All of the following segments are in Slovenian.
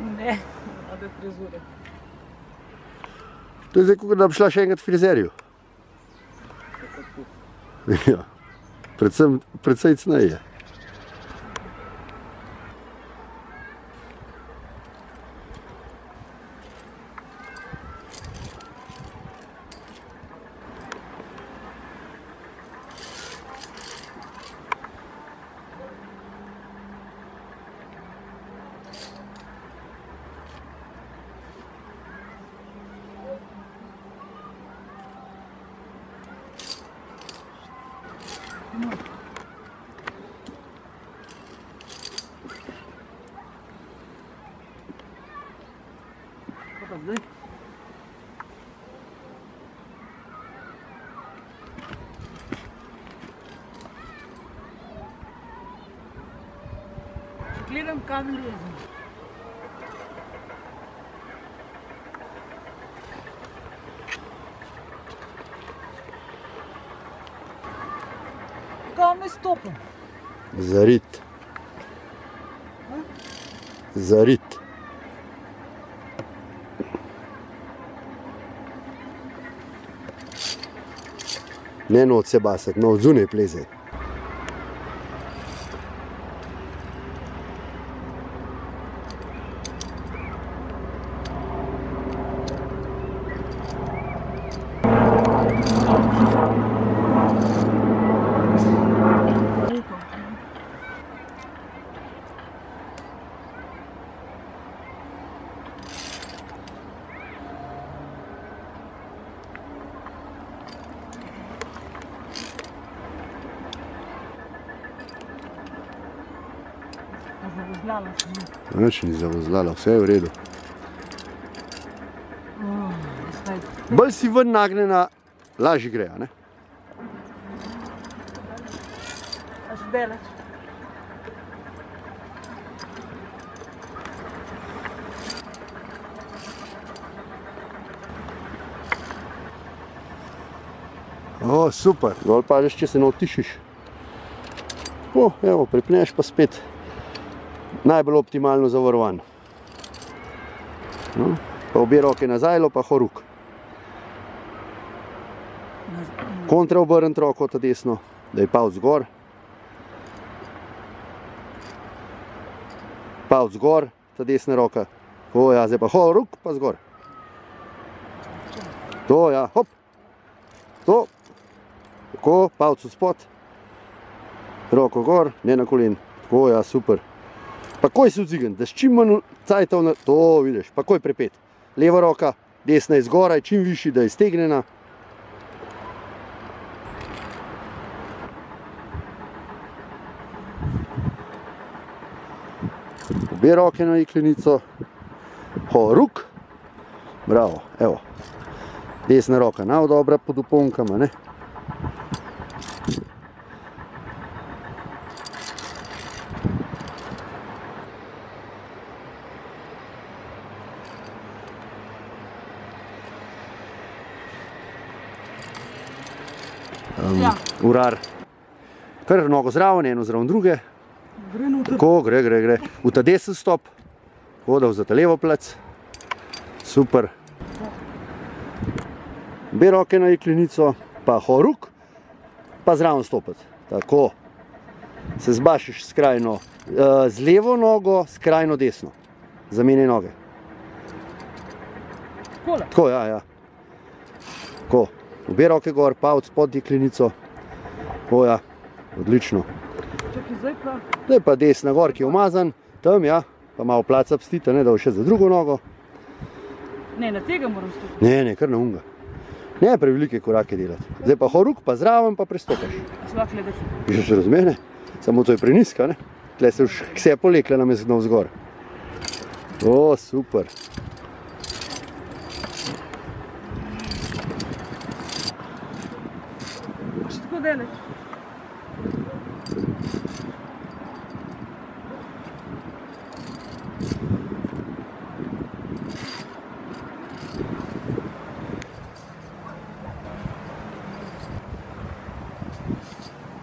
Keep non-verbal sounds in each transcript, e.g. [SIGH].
Ne, ode frizure. To je zdaj, kot da bi šla še enkrat frizerju. [LAUGHS] Ja. Predvsem, predvsej cneje. Kaj pa zdaj? Če gledam, kam lezem. Zarit. Ne noč se basati, no zunaj plezaj. Zavozlala sem. Nič ni zavozlala, vse je v redu. Oh. Bolj si ven nagnjena, lažje gre, a ne? Až daleč. O, super, dol pažeš, če se ne otišiš. O, evo, pripneš pa spet. Najbolj optimalno zavarovan. No, pa obe roke nazaj, pa horuk. Kontra obrniti roko ta desno, da je pavc gor. Pavc gor, ta desna roka. O ja, zdaj pa horuk, pa zgor. To ja, hop. To. Tako, pavc spod. Roko gor, ne na kolen. Tako ja, super. Pa koj se odzigen, da s čim manj cajtov na... To vidiš, pa koj prepet. Leva roka, desna je zgoraj, čim višji, da je stegnjena. Obe roke na iklenico. Horuk. Bravo, evo. Desna roka nav dobra pod uponkama, ne? Um, Ja. Urar. Kar nogo zraven, eno zraven druge. Gre. Tako, gre, gre, gre. V ta desen stop, tako da v ta levo plec. Super. Be roke na iklenico, pa horuk, pa zraven stopiti. Tako. Se zbašiš skrajno, eh, z levo nogo, skrajno desno. Zamenjaj noge. Takole. Tako, ja, ja. Tako. Obe roke gor, pavc pod iklenico. O ja, odlično. Čakaj, zdaj pa. Zdaj pa desna gor, ki je umazan, tam ja, pa malo placa pstite, ne, da bo še za drugo nogo. Ne, na tega moram stopiti. Ne, ne, kar na unga. Ne prevelike korake delati. Zdaj pa horuk, pa zraven pa prestopaš. Sploh gledati. Že se razmene, samo to je preniska, ne? Tle se už vse polekle na mesto navzgor. O, super. сплодили.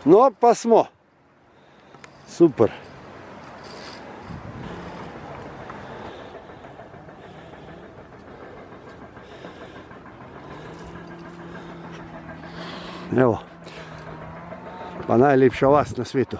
Но ну, пасмо. Супер. Evo. Pa najlepša vas na svetu.